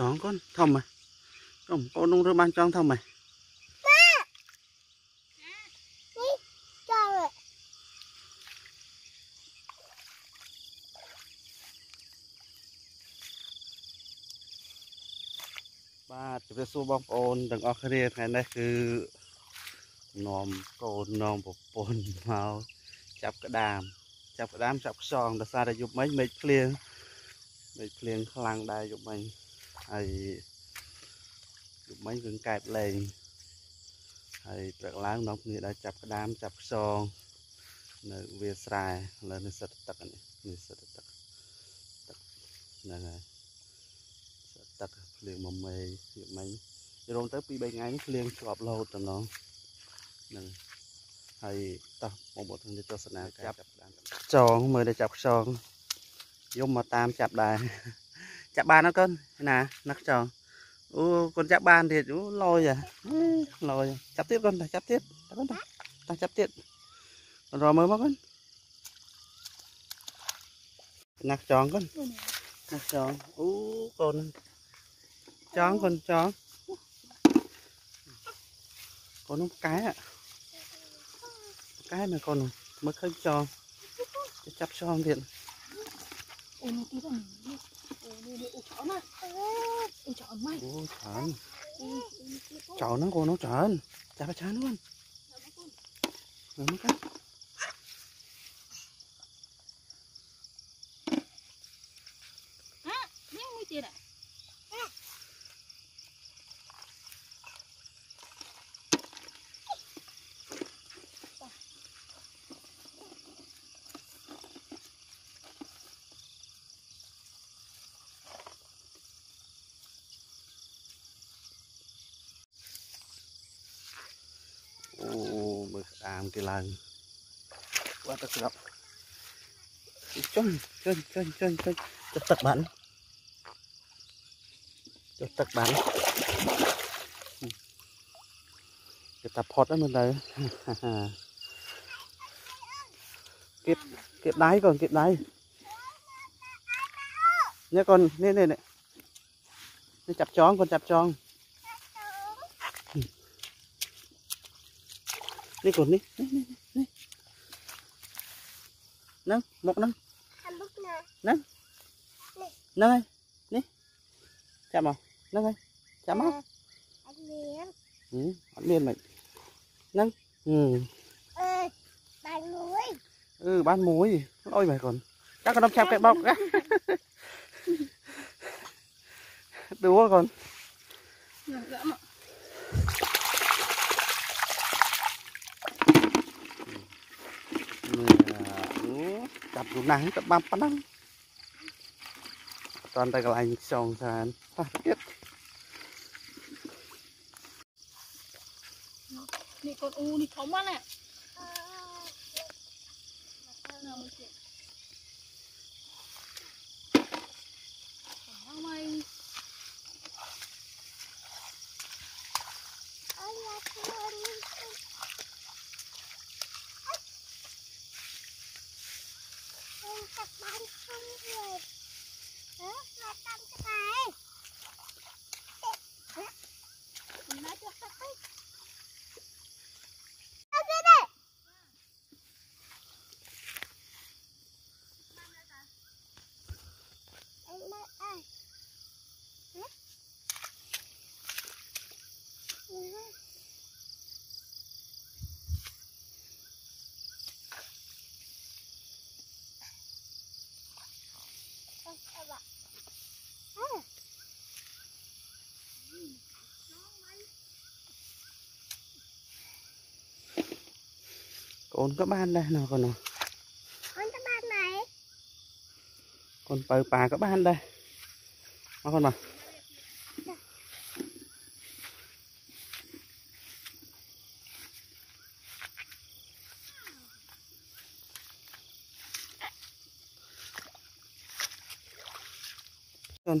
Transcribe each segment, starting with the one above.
chó con thầm mày không con nung rơ ban chó thầm mày ចង់បាទជម្រាបសួរបងប្អូនទាំងអស់គ្នាថ្ងៃនេះគឺនាំកូននាំប្រពន្ធមកចាប់ក្តាមចាប់ក្តាមចាប់ខ្យងដោយសារតែយប់មិញមេឃភ្លៀងមេឃភ្លៀងខ្លាំងដែរយប់មិញ ហើយយប់មិញគឺកែបលេងហើយព្រឹកឡើងនាំគ្នាដែរចាប់ក្តាមចាប់ខ្យងនៅវាលស្រែឥឡូវនេះសិតទឹកនេះនេះសិតទឹកទឹកហ្នឹងហើយទឹកភ្លៀងមកមេយប់មិញយល់ទៅ2 3ថ្ងៃនេះភ្លៀងជាប់លោតតំណងហ្នឹងហើយតោះបងប្អូនទាំងនេះទស្សនាការចាប់បានចងមើលតែចាប់ខ្យងយំមកតាមចាប់ដែរ ចាប់បានអត់កូនណាណាខ្យងអូកូនចាប់បានទៀតអូលយអាលយចាប់ទៀតកូនចាប់ទៀតតើកូនតោះចាប់ទៀតរមើលមកកូនណាខ្យងកូនណាខ្យងអូកូន chón con chón con nó cái ạ cái mà con mới khơi tròn Để chắp tròn điện Ôi chán Cháu nó còn nó chán Chả bà chán luôn Rồi mới cắt Hả? Nhắc mũi tiền à? អូនទីដល់នេះអូនេះនេះអូចោលណាអូចោលម៉ៃ ô tròn tròn nó con nó tròn chắp vào chán luôn rồi mất cái នេះមួយទៀត ô mực àm cái lần quá tất gặp chân chân chân chân นี่คนนี่นี่นี่นี่นั่งมกนั่งนั่งนั่งนี่จับมานั่งไงจับมาอันเลี้ยงอืมอันเลี้ยงมันนั่งอืมเออบ้านมุ้ยเออบ้านมุ้ยโอ้ยไปก่อน các con đâm chạp cái bọc á đúng rồi con កាប់នោះណាស់ទៅបានប៉ុណ្ណឹងអត់តែកន្លែងខ្យងច្រើនប៉ះទៀតនេះកូនអ៊ូនេះធំណាស់ណា con có ban đây nào con nào. Con các bạn này. Con bờ bà có ban đây. Mà con mà con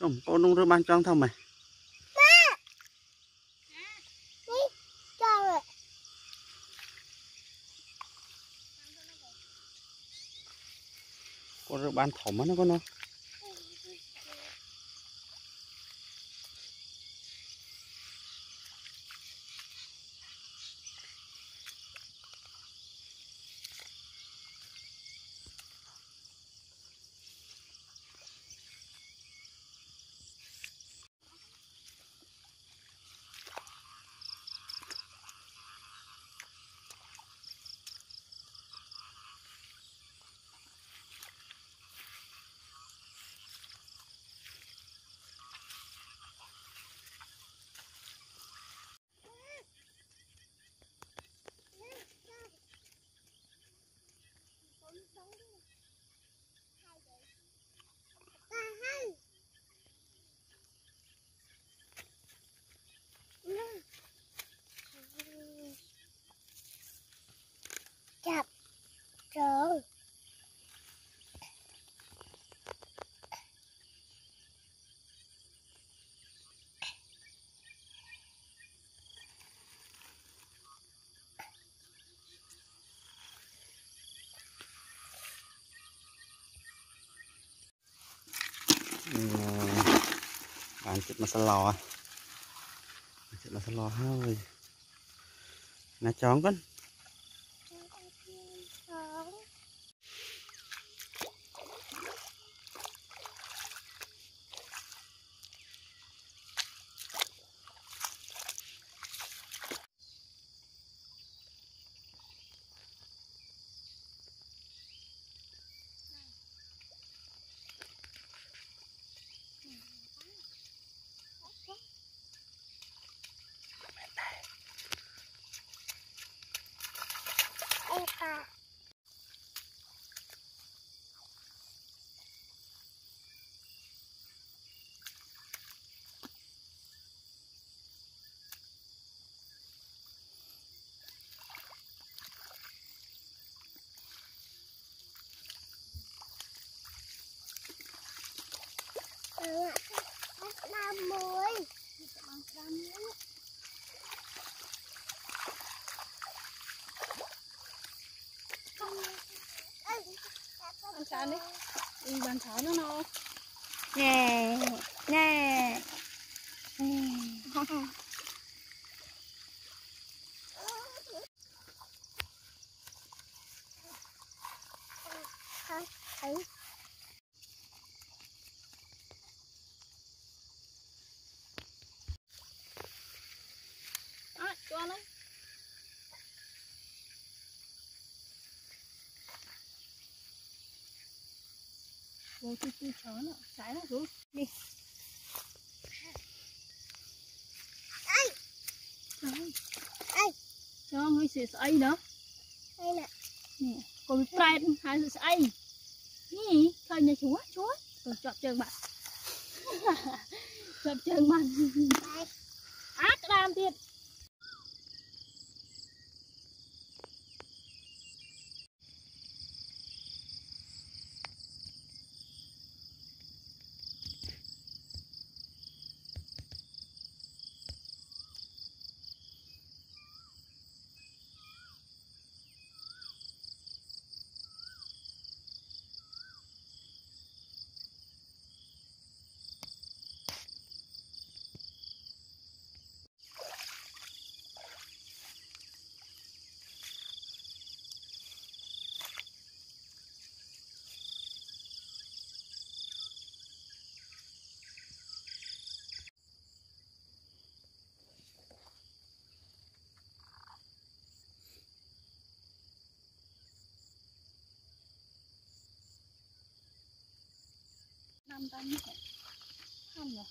không con nung rơ ban trăng thông mày con rơ ban thỏm á nó con nó bàn bạn chụp mà sao lò chụp mà sao lò hơi. Nè chóng con ăn sáng đi. Ừ, bàn thảo nó nó nè nè. Thấy vô tôi tôi chó nó trái nó rút đi Ai? Trời. Ai? cho người sẽ ấy đó đây nè nè còn pride hai sẽ ấy nè thôi nhà chúa chúa rồi chọt chân bạn chọt chân bạn đây ác đam tiệt năm trăm không rồi